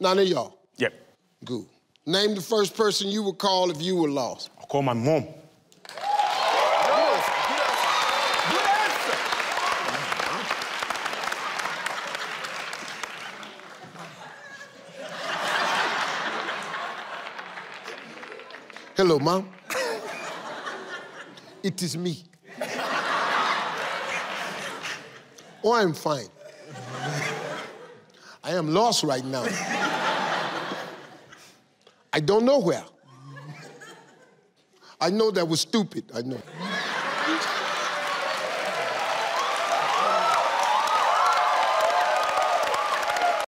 None of y'all. Yep. Good. Name the first person you would call if you were lost. I'll call my mom. Hello, mom. it is me. Oh, I'm fine. I'm lost right now. I don't know where. I know that was stupid, I know.